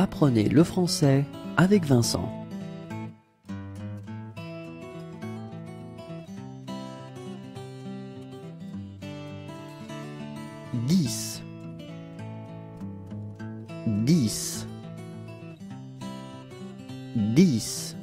Apprenez le français avec Vincent. Dix. Dix. Dix.